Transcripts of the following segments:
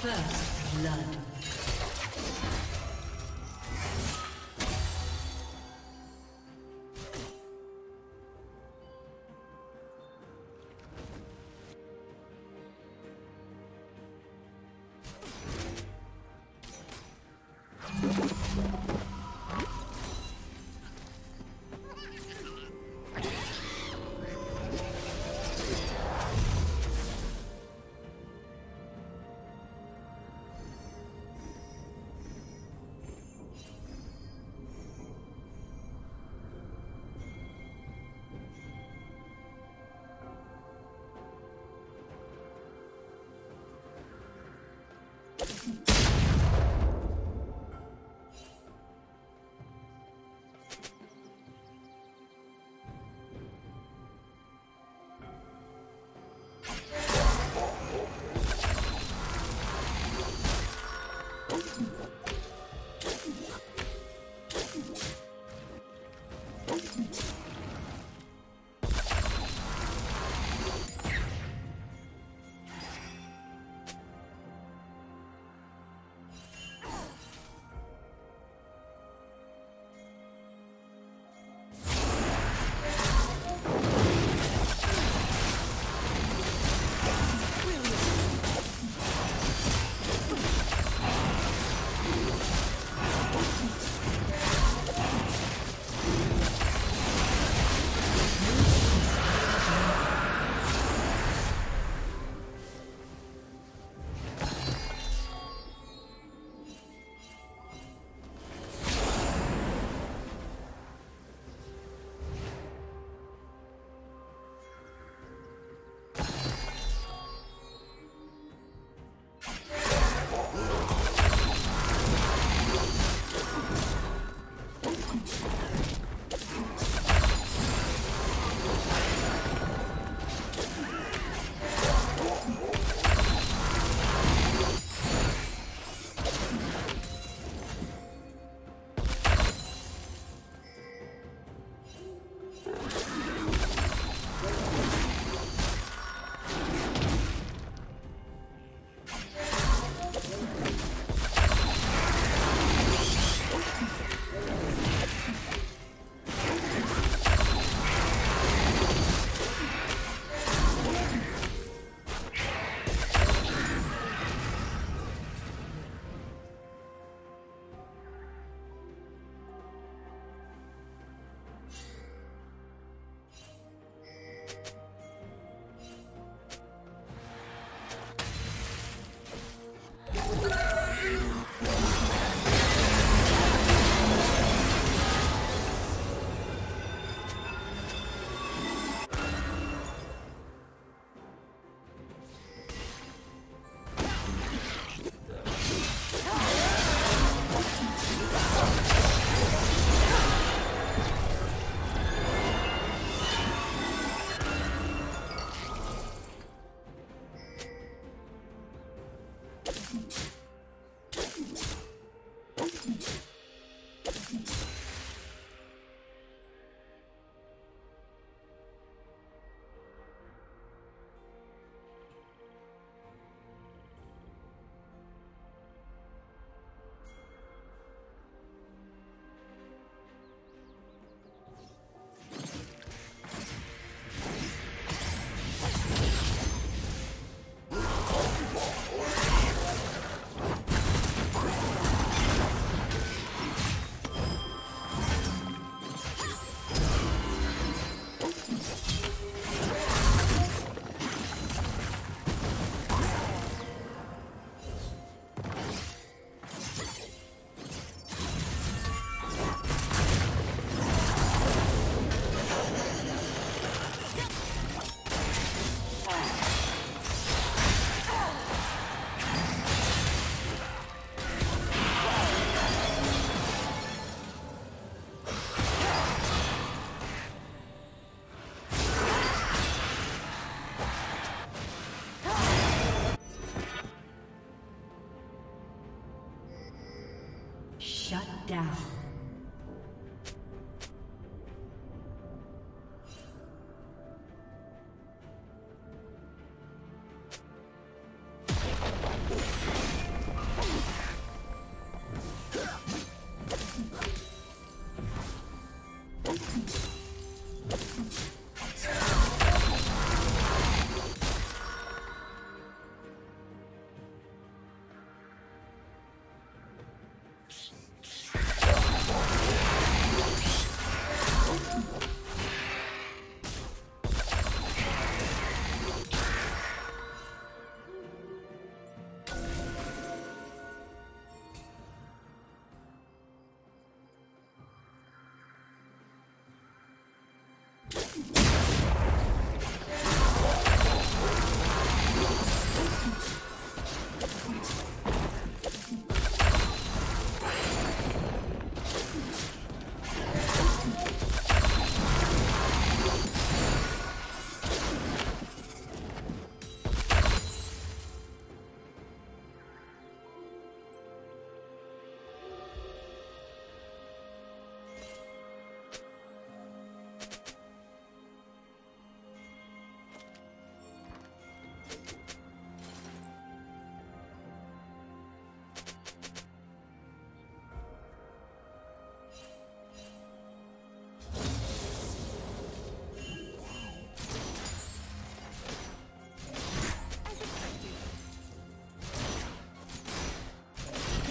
First blood. Down.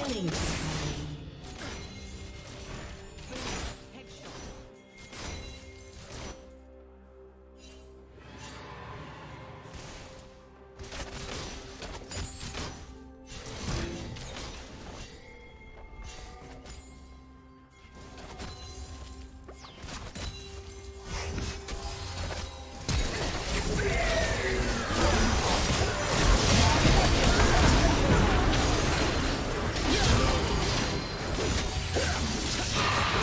Killing spree. Yeah.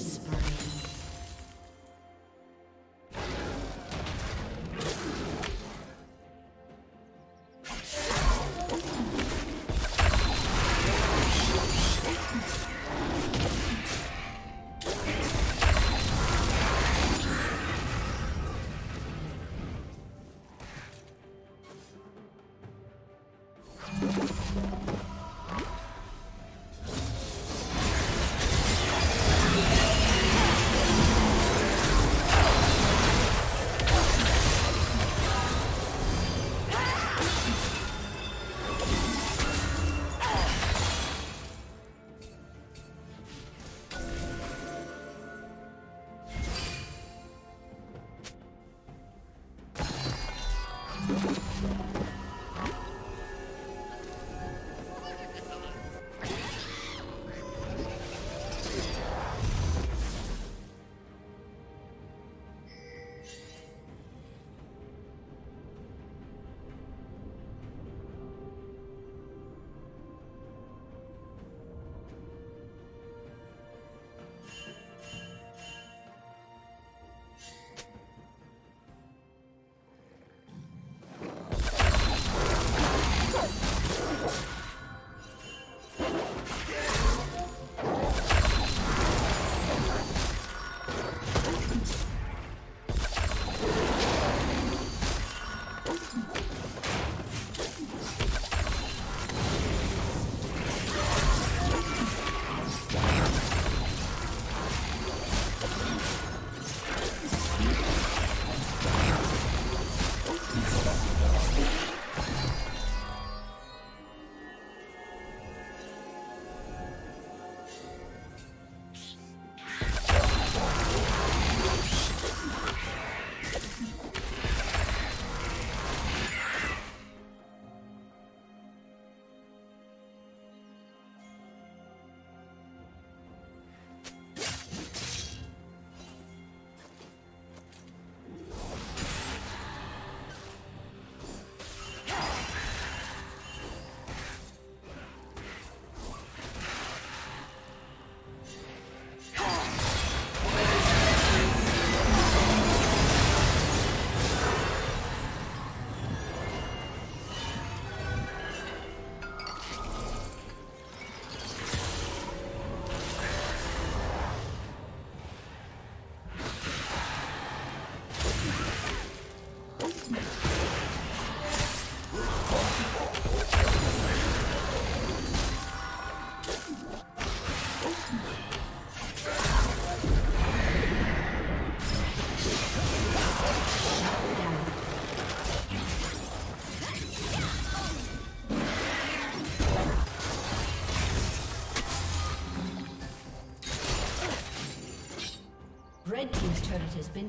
killing spree.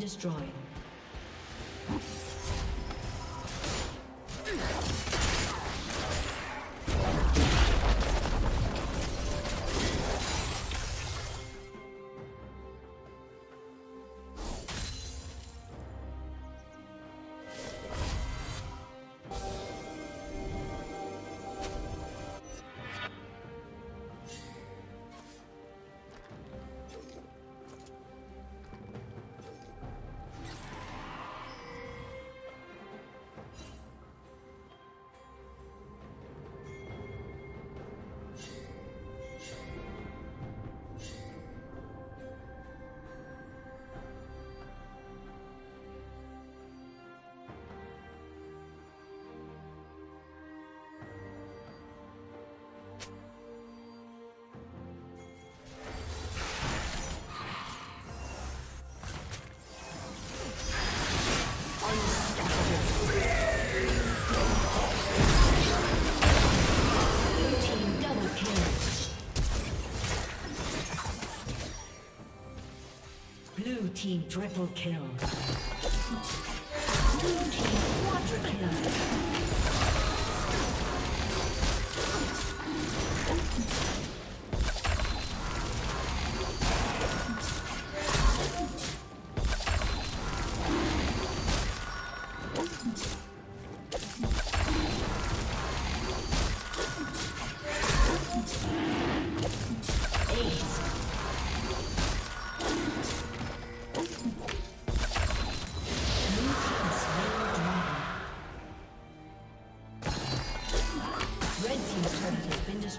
Destroyed. Team triple kill. Blue team quadra kill.